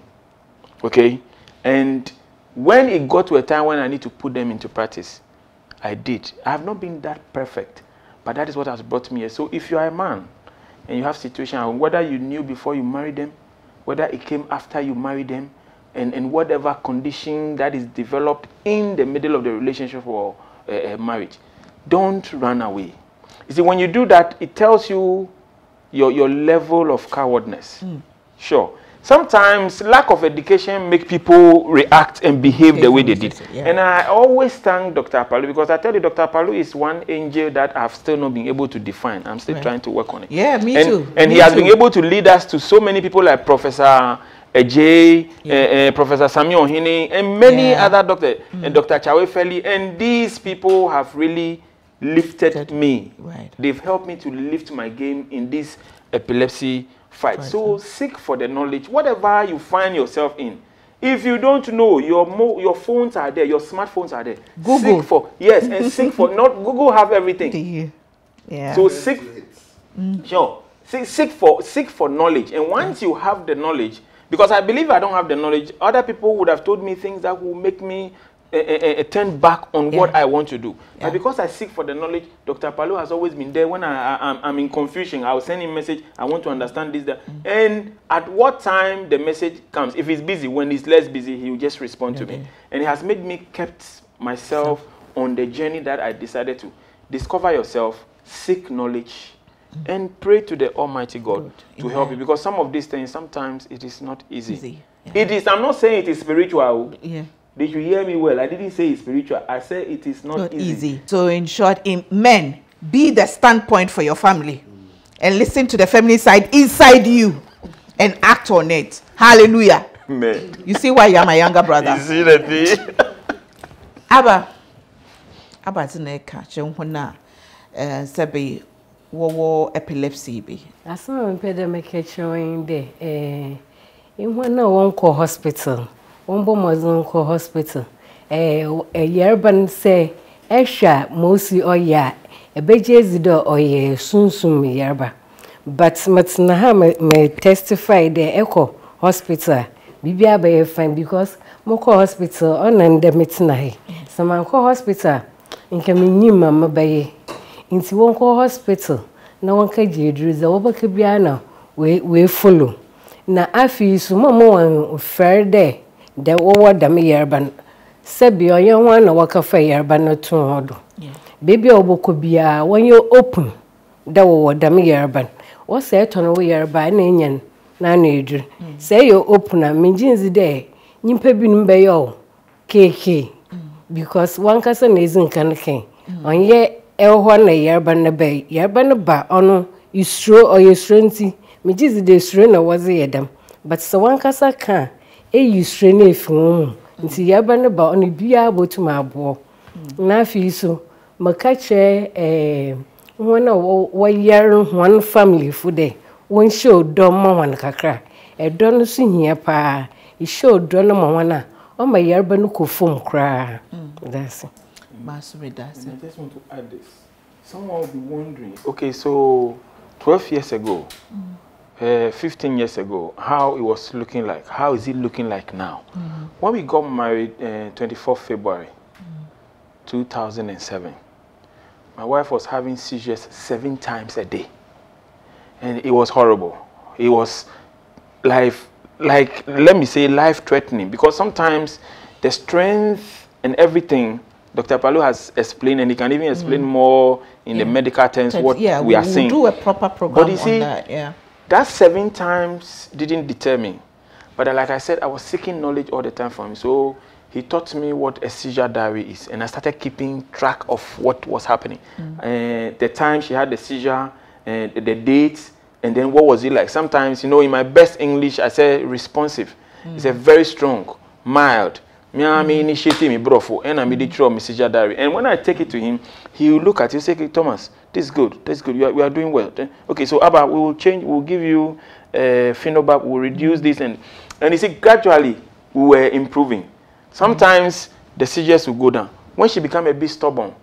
Okay? And when it got to a time when I need to put them into practice, I did. I have not been that perfect, but that is what has brought me here. So if you are a man and you have situation, whether you knew before you married them, whether it came after you married them, and, and whatever condition that is developed in the middle of the relationship or uh, uh, marriage, don't run away. You see, when you do that, it tells you your, your level of cowardness. Sure. Sometimes lack of education make people react and behave the way they did. Yeah. And I always thank Dr. Palu because I tell you, Dr. Palu is one angel that I've still not been able to define. I'm still Right. trying to work on it. Yeah, me and, too. And Me he has too. been able to lead us to so many people like Professor Adjei, uh, uh, Professor Samuel Ohini, and many Yeah. other doctors, and Dr. Chawe Feli. And these people have really lifted Lifted. me. Right. They've helped me to lift my game in this epilepsy fight. So seek for the knowledge, whatever you find yourself in. If you don't know, your mo- your phones are there, your smartphones are there. Google. Seek for yes, and seek for not Google have everything. Yeah. Yeah. So seek, sure, seek, seek for seek for knowledge, and once you have the knowledge, because I believe I don't have the knowledge, other people would have told me things that will make me uh, turn back on what I want to do. Yeah. But because I seek for the knowledge, Dr. Palo has always been there. When I, I'm in confusion, I'll send him message. I want to understand this, that, and at what time the message comes. If he's busy, when he's less busy, he will just respond to me, and it has made me kept myself on the journey that I decided to discover yourself, seek knowledge, and pray to the Almighty God Good. to help you. Because some of these things, sometimes it is not easy. Easy, yeah. It is. I'm not saying it is spiritual. yeah. They should hear me well. I didn't say it's spiritual. I said it is not, not easy. easy. So, in short, in men, be the standpoint for your family and listen to the feminine side inside you and act on it. Hallelujah. Man. You see why you're my younger brother. You see the thing? aba aba te na ɛka kyerɛ ho no a eh, sɛbe wɔwɔ epilepsy bi asɛm a mepɛ dɛ mɛka kyerɛ wɔn dɛ ɛɛ ihun na wɔnkɔ hospital wɔmbɔ mmɔdzen nkɔ hospital. Ɛɛ ɛyareba no sɛ ɛhwɛ a moosi ɔyɛ a sunsum yareba but mɛtena ha mɛ testify dɛ ɛkɔ hospital. A biribi abɛyɛ fine because mokɔ hospital ɔnan dɛ mɛtena ha sɛ mankɔ hospital nka menyim ma mɛbɛyɛ nti wɔnkɔ hospital na wɔnka gye aduru dza wɔbɛka biara na wei follow. Na afei so mo a mowɔ mfɛre dɛ dɛ wɔwɔ dɛm yareba no. Sɛbi ɔyɛ ho a na wɔkɛfa yareba no too hɔ do. Beebi a wɔbɛkɔ biara wɔnyɛ open dɛ wɔwɔ dɛm yareba no. Wɔsɛ ɛtɔ no wo yareba a na enya no na ano aduru sɛ ɛyɛ open a megye nzi dɛ nyimpa binom bɛyɛ o keekee because wankasa na ezi nka no kan ɔnyɛ ɛwɔ hɔ na yareba no bɛɛ yareba no ba ɔno esuro ɔyɛ suro nti megye dzi de esuro na wɔdze yɛ dɛm. But sɛ wankasa ka a eyi suro no efi mu nti yareba no ba ɔno biara botum aboɔ. Na afei so maka kyerɛ ɛɛ wɔn a wɔ- wɔyare wɔn family fo dɛ wɔnhyɛ ɔdɔ ma wɔn kakra. Ɛdɔ no so hia paa. Ehyɛ ɔdɔ no ma wɔn a ɔma yareba no kɔ fam koraa. I just want to add this. Someone will be wondering, okay, so 12 years ago, uh, 15 years ago, how it was looking like. How is it looking like now? When we got married, uh, 24th February 2007, my wife was having seizures seven times a day. And it was horrible. It was life, like, let me say, life threatening because sometimes the strength and everything Dr. Palu has explained, and he can even explain more in the medical terms what yeah, we are we'll seeing. do a proper program But you on see, that. Yeah. That seven times didn't deter me. But uh, like I said, I was seeking knowledge all the time from him. So he taught me what a seizure diary is. And I started keeping track of what was happening. Uh, the time she had the seizure, uh, the, the date, and then what was it like. Sometimes, you know, in my best English, I say responsive. It's a very strong, mild. Me a me initiate me brofo and I me the throw me seizure diary. And when I take it to him, he will look at and say, "Okay, Thomas, this is good. This is good. You are, we are doing well. Then, okay, so Abba, we will change. We will give you uh, Phenobarb. We will reduce this and and you see gradually we were improving. Sometimes the seizures will go down. When she became a bit stubborn,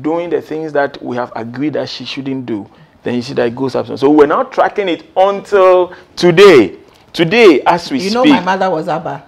doing the things that we have agreed that she shouldn't do, then you see that it goes up. So we're now tracking it until today. Today, as we You speak, know, my mother was Abba.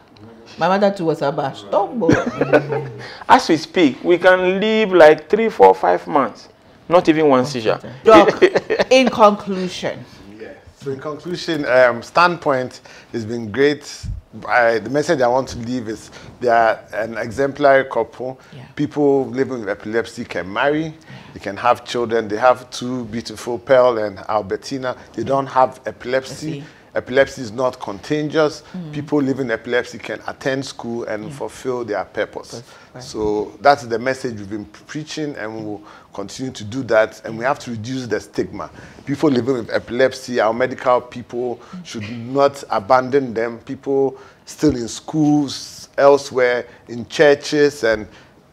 My mother too was Abba. Stop, boy. as we speak, we can live like three, four, five months, not even one seizure. Doc, in conclusion, Yes. So in conclusion, um, standpoint has been great. I, the message I want to leave is they are an exemplary couple. Yeah. People living with epilepsy can marry, they can have children. They have two beautiful Pearl and Albertina. They don't have epilepsy. Epilepsy is not contagious. People living with epilepsy can attend school and fulfill their purpose. right. So that's the message we've been preaching, and we will continue to do that. And we have to reduce the stigma. People living with epilepsy, our medical people should not abandon them. People still in schools, elsewhere, in churches, and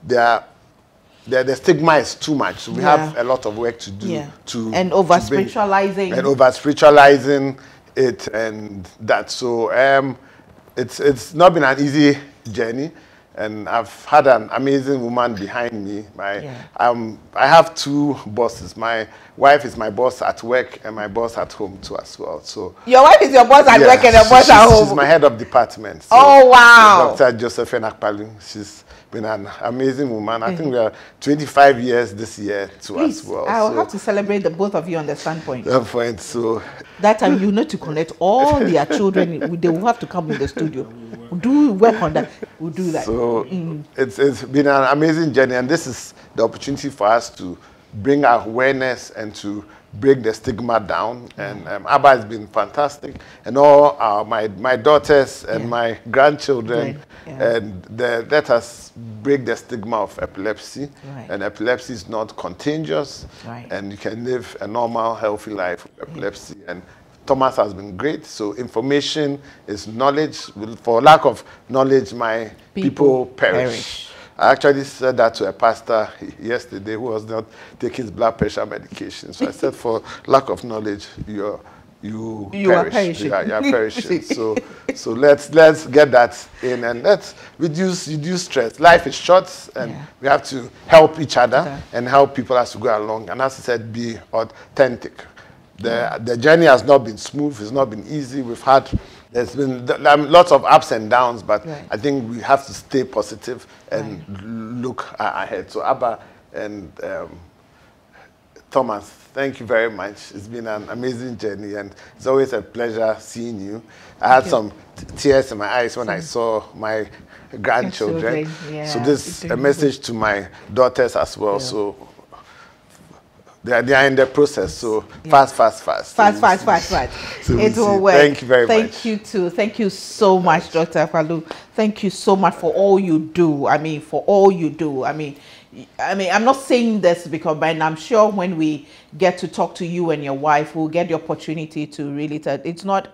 they are. The, the stigma is too much. So we have a lot of work to do Yeah. to And over spiritualizing. and over spiritualizing it and that. So um, it's it's not been an easy journey, and I've had an amazing woman behind me. My Yeah. um, I have two bosses. My wife is my boss at work, and my boss at home too as well. So. your wife is your boss at yeah, work and your boss at home. She's my head of department. So Oh, wow. Dr. Josephine Akpalu. She's been an amazing woman. I think mm-hmm. we are 25 years this year too Please, as well. I will so have to celebrate the both of you on the standpoint. that point. So That time you need to connect all their children. They will have to come in the studio. We'll do work on that. We'll do that. So mm. it's, it's been an amazing journey, and this is the opportunity for us to bring awareness and to break the stigma down. And um, Abba has been fantastic, and all our, my, my daughters and Yeah. my grandchildren, Right, yeah. and the, let us break the stigma of epilepsy. Right. And epilepsy is not contagious, Right. and you can live a normal, healthy life with epilepsy. And Thomas has been great. So information is knowledge. For lack of knowledge, my People people, perish. perish. I actually said that to a pastor yesterday who was not taking his blood pressure medication. So I said, for lack of knowledge, you're you, You are perish. perishing. You are, you are perishing. so so let's let's get that in and let's reduce reduce stress. Life is short and Yeah. we have to help each other Yeah. and help people as we go along. And as I said, be authentic. The, the journey has not been smooth, it's not been easy. We've had, there's been um, lots of ups and downs, but Right. I think we have to stay positive and l- look ahead. So, Abba and um, Thomas, thank you very much. It's been an amazing journey, and it's always a pleasure seeing you. I had some t- tears in my eyes when I saw my grandchildren. Children, So this a message to my daughters as well. So they are, they are in the process. So fast, fast, fast. Fast, So fast, fast, fast. So it we'll work. Thank you very Thank much. Thank you too. Thank you so much, Dr. Falu. Thank you so much for all you do. I mean, for all you do. I mean, I mean, I'm not saying this because, but I'm sure when we get to talk to you and your wife, we'll get the opportunity to really tell. It's not.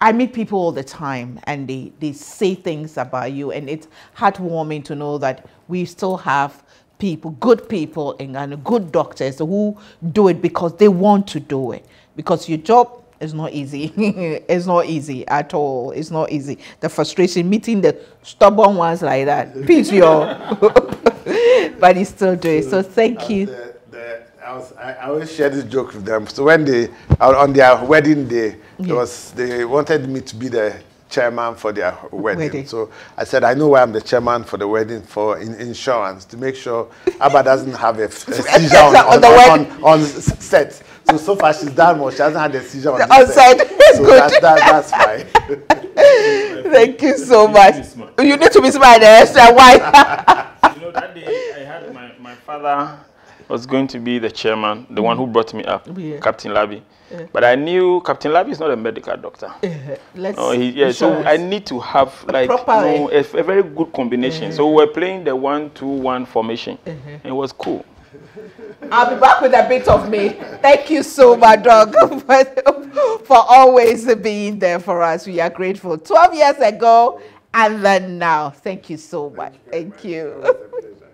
I meet people all the time and they, they say things about you, and it's heartwarming to know that we still have people, good people, and, and good doctors who do it because they want to do it. Because your job is not easy. it's not easy at all. It's not easy. The frustration, meeting the stubborn ones like that. Peace, y'all. but you still do it. So thank you. The, the, I, was, I, I always share this joke with them. So when they on their wedding day, it was they wanted me to be the chairman for their wedding. Wedding. So I said, I know why I'm the chairman for the wedding for in, insurance to make sure Abba doesn't have a, a seizure on, On on, the on, on, on set. So so far she's done well. She hasn't had a seizure on, On this set. So Good. that's that, that's fine. Thank you so much. need to be smart. You need to be smart, eh, extra white. You know, that day I had my, my father was going to be the chairman, the one who brought me up, Yeah. Captain Labi. But I knew Captain Labi is not a medical doctor. Eh, let's Oh, he, yeah, so insurance. I need to have like proper you eh. a, a very good combination. So we're playing the one-two-one formation, and it was cool. I'll be back with a bit of me. Thank you so much, dog, for, for always being there for us. We are grateful. 12 years ago and then now. Thank you so much. Thank you.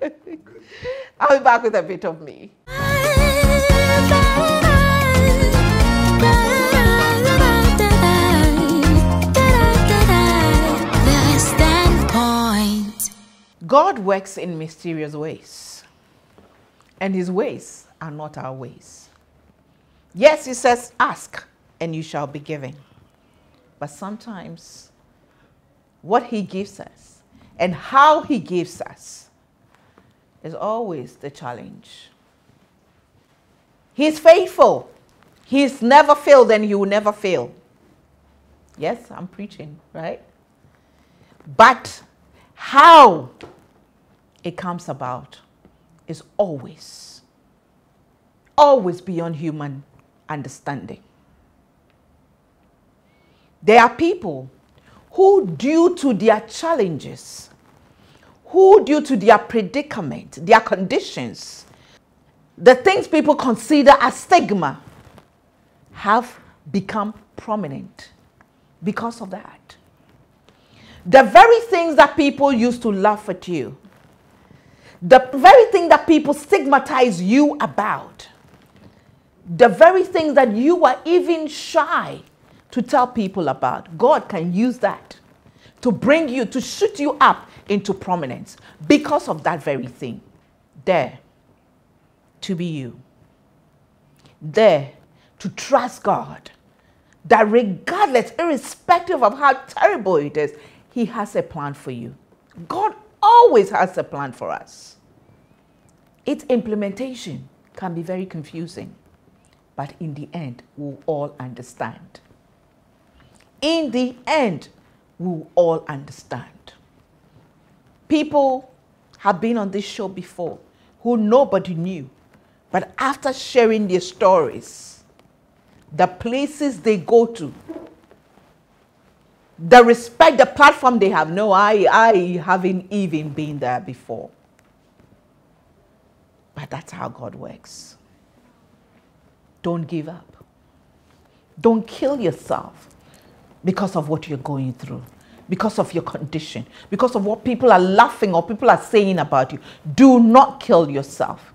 I'll be back with a bit of me. God works in mysterious ways, and his ways are not our ways. Yes, he says, Ask, and you shall be given. But sometimes, what he gives us and how he gives us is always the challenge. He's faithful. He's never failed and he will never fail. Yes, I'm preaching, right? But how it comes about is always, always beyond human understanding. There are people who, due to their challenges, who, due to their predicament, their conditions, the things people consider as stigma, have become prominent because of that. The very things that people used to laugh at you, the very thing that people stigmatize you about, the very things that you are even shy to tell people about, God can use that to bring you, to shoot you up into prominence because of that very thing. There to be you. There to trust God. That regardless, irrespective of how terrible it is, He has a plan for you. God always has a plan for us. Its implementation can be very confusing, but in the end, we'll all understand. In the end, we'll all understand. People have been on this show before who nobody knew, but after sharing their stories, the places they go to, the respect, the platform they have. No, I, I haven't even been there before. But that's how God works. Don't give up. Don't kill yourself because of what you're going through, because of your condition, because of what people are laughing or people are saying about you. Do not kill yourself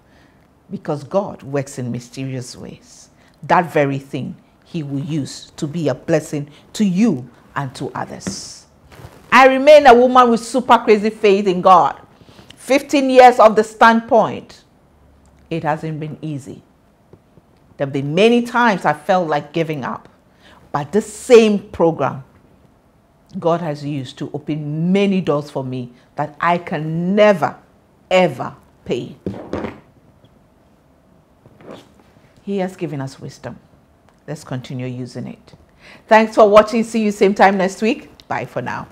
because God works in mysterious ways. That very thing He will use to be a blessing to you and to others. I remain a woman with super crazy faith in God. 15 years of the standpoint. It hasn't been easy. There have been many times I felt like giving up. But this same program, God has used to open many doors for me that I can never, ever pay. He has given us wisdom. Let's continue using it. Thanks for watching. See you same time next week. Bye for now.